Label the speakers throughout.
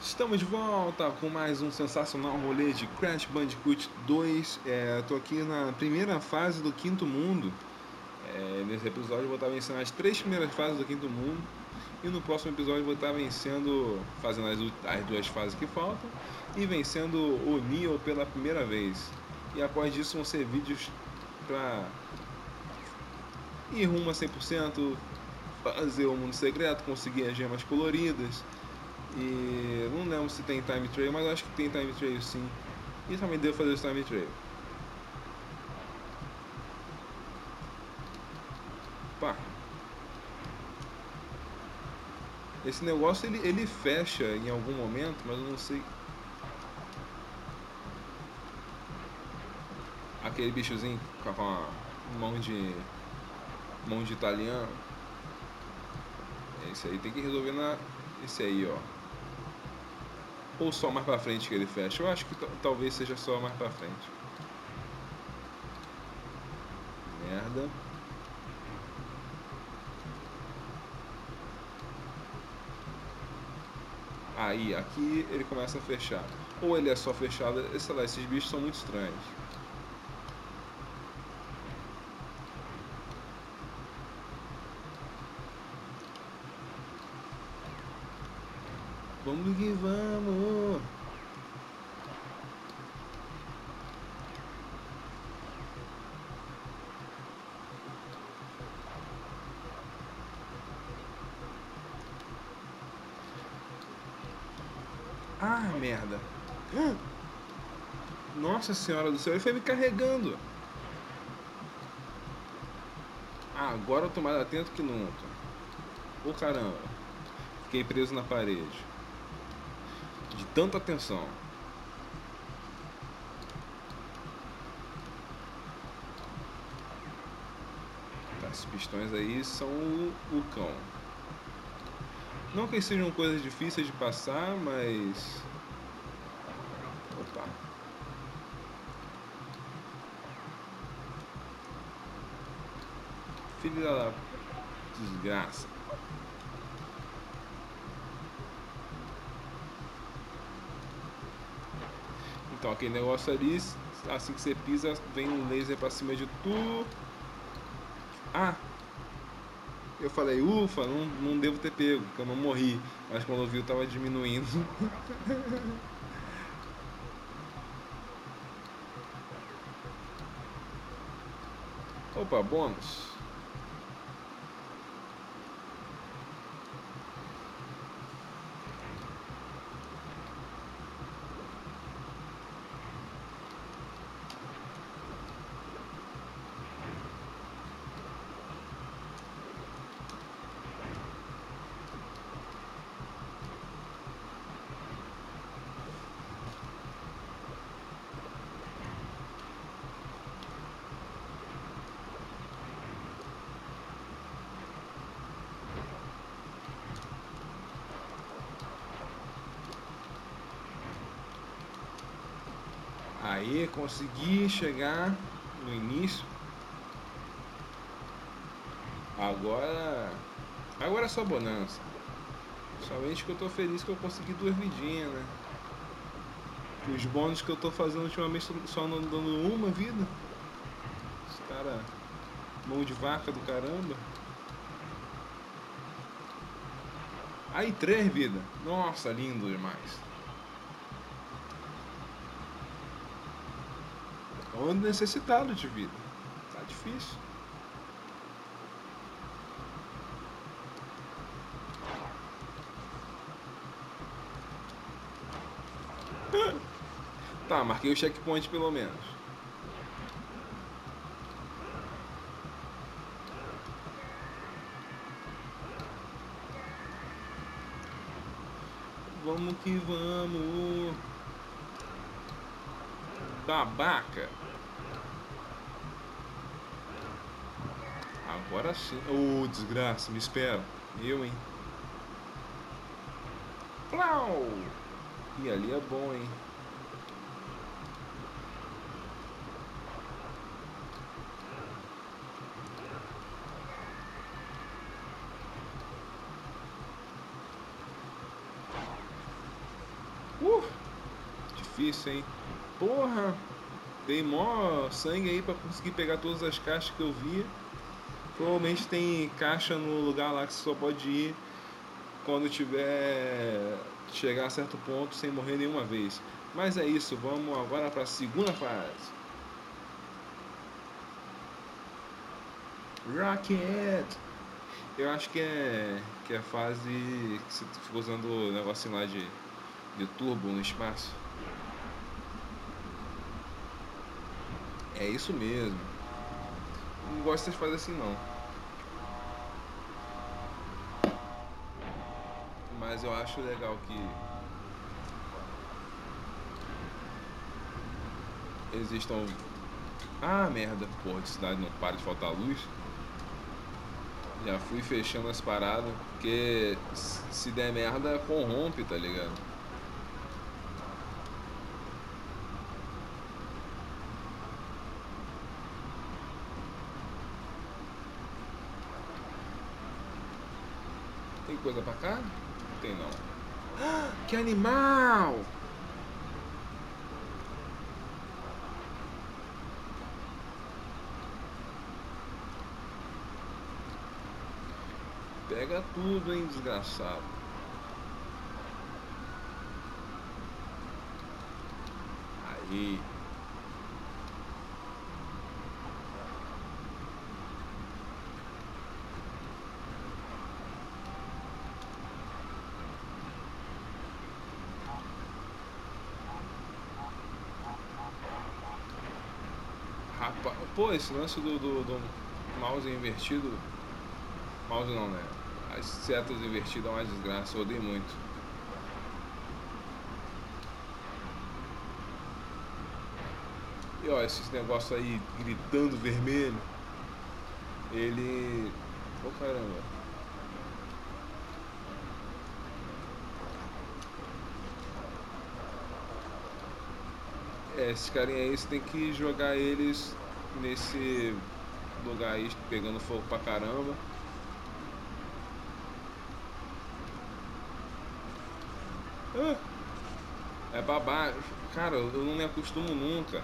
Speaker 1: Estamos de volta com mais um sensacional rolê de Crash Bandicoot 2. É, tô aqui na primeira fase do Quinto Mundo. É, nesse episódio eu vou estar vencendo as três primeiras fases do Quinto Mundo. E no próximo episódio eu vou estar vencendo, fazendo as, as duas fases que faltam. E vencendo o Neo pela primeira vez. E após disso vão ser vídeos pra ir rumo a 100%, fazer o mundo secreto, conseguir as gemas coloridas. E não lembro se tem time trail, mas acho que tem time trail sim. E também devo fazer esse time trail. Pá. Esse negócio ele, ele fecha em algum momento, mas eu não sei. Aquele bichozinho com a mão de. mão de italiano. Esse aí tem que resolver na. Esse aí, ó. Ou só mais pra frente que ele fecha? Eu acho que talvez seja só mais pra frente. Merda. Aí, aqui ele começa a fechar. Ou ele é só fechado, sei lá, esses bichos são muito estranhos. Vamos que vamos! Ah, merda! Nossa senhora do céu, ele foi me carregando! Ah, agora eu tô mais atento que nunca. Ô oh, caramba! Fiquei preso na parede de tanta atenção. Tá, esses pistões aí são o, o cão. Não que sejam coisas difíceis de passar, mas. Opa. Filho da desgraça. Então aquele negócio ali, assim que você pisa, vem um laser pra cima de tu. Ah! Eu falei, ufa, não, não devo ter pego, porque eu não morri. Mas quando eu vi eu tava diminuindo. Opa, bônus. Aí consegui chegar no início. Agora. Agora é só bonança. Somente que eu tô feliz que eu consegui duas vidinhas, né? Os bônus que eu tô fazendo ultimamente só não dando uma vida. Os cara. Mão de vaca do caramba. Aí três vidas. Nossa, lindo demais. Ou necessitado de vida. Tá difícil. tá, marquei o checkpoint pelo menos. Vamos que vamos. Babaca. Agora sim. Ô, oh, desgraça, me espera. Eu, hein? Plau! E ali é bom, hein? Uh! Difícil, hein? Porra! Dei mó sangue aí pra conseguir pegar todas as caixas que eu via. Provavelmente tem caixa no lugar lá que você só pode ir quando tiver chegar a certo ponto sem morrer nenhuma vez. Mas é isso, vamos agora para a segunda fase. Rocket! Eu acho que é que é a fase que você fica usando o negocinho lá de, de turbo no espaço. É isso mesmo. Não gosto dessas fases assim não. Mas eu acho legal que existam. Ah, merda, porra, de cidade não para de faltar luz. Já fui fechando as paradas, porque se der merda, corrompe, tá ligado? Tem coisa pra cá? Não tem não. Ah, que animal! Pega tudo, hein, desgraçado. Aí. Rapaz, pô, esse lance do, do, do mouse invertido. Mouse não, né? As setas invertidas é uma desgraça, eu odeio muito. E ó, esses negócios aí gritando vermelho. Ele. Ô caramba. É, esses carinha aí você tem que jogar eles nesse lugar aí pegando fogo pra caramba. É babá. Cara, eu não me acostumo nunca.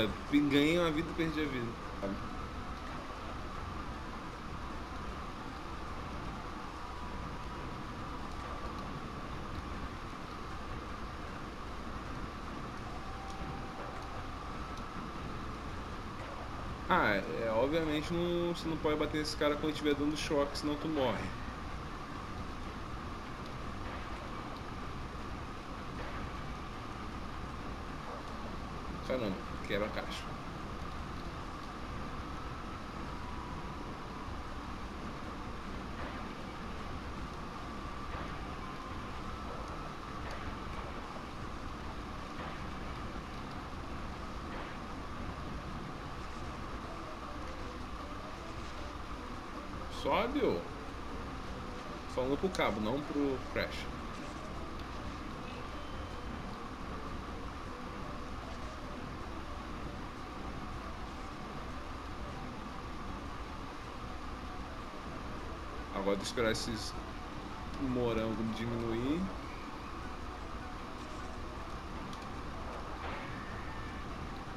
Speaker 1: Merda! Ganhei uma vida e perdi a vida. Ah, é, obviamente não, você não pode bater nesse cara quando estiver dando choque, senão tu morre. Caramba, quebra a caixa. Sobe ou? Falando pro cabo, não pro crash. Esperar esses morangos diminuir.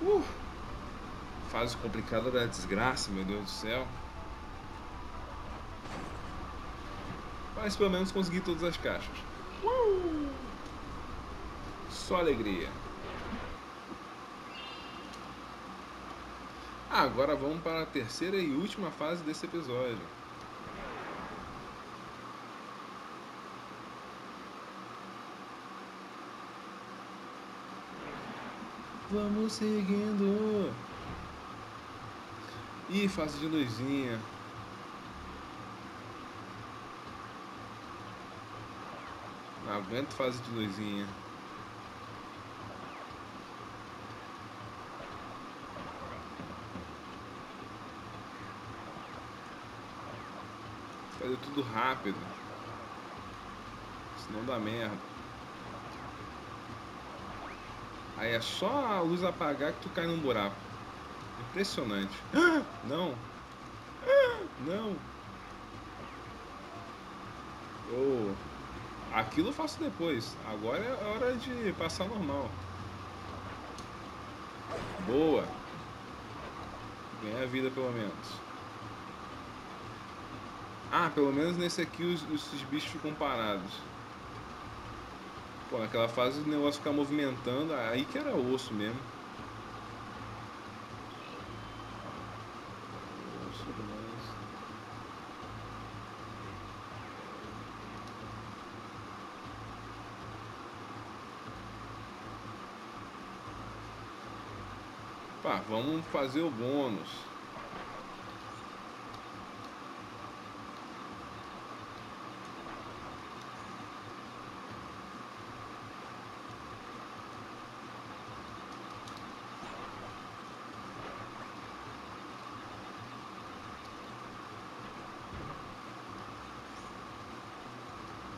Speaker 1: Uh! Fase complicada da desgraça, meu Deus do céu. Mas pelo menos consegui todas as caixas. Uh! Só alegria. Agora vamos para a terceira e última fase desse episódio. Vamos seguindo. Ih, fase de luzinha. Não aguento fase de luzinha. Fazer tudo rápido. Senão dá merda. Aí é só a luz apagar que tu cai num buraco. Impressionante. Não. Não. Oh. Aquilo eu faço depois. Agora é hora de passar normal. Boa. Ganhar vida pelo menos. Ah, pelo menos nesse aqui os, os bichos ficam parados. Pô, naquela fase o negócio ficar movimentando, aí que era osso mesmo. Pá, vamos fazer o bônus.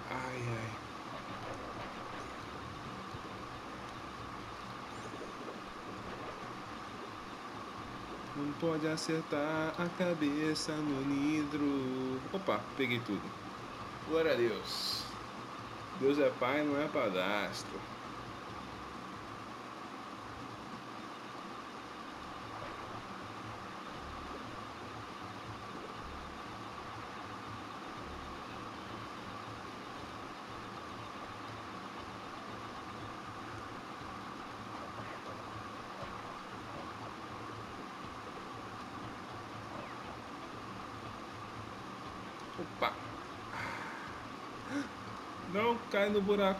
Speaker 1: Ai, ai. Não pode acertar a cabeça no nitro. Opa, peguei tudo. Glória a Deus. Deus é pai, não é padastro. Opa! Não, cai no buraco.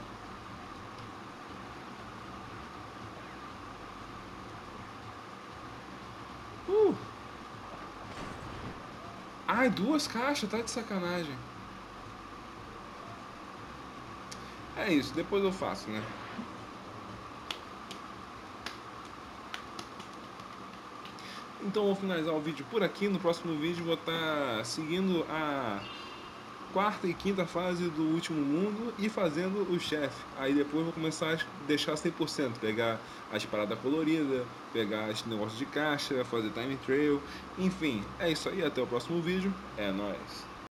Speaker 1: Uh! Ai, duas caixas, tá de sacanagem. É isso, depois eu faço, né? Então vou finalizar o vídeo por aqui. No próximo vídeo vou estar seguindo a quarta e quinta fase do último mundo e fazendo o chefe. Aí depois vou começar a deixar 100%, pegar as paradas coloridas, pegar os negócios de caixa, fazer time trail, enfim, é isso aí, até o próximo vídeo, é nóis!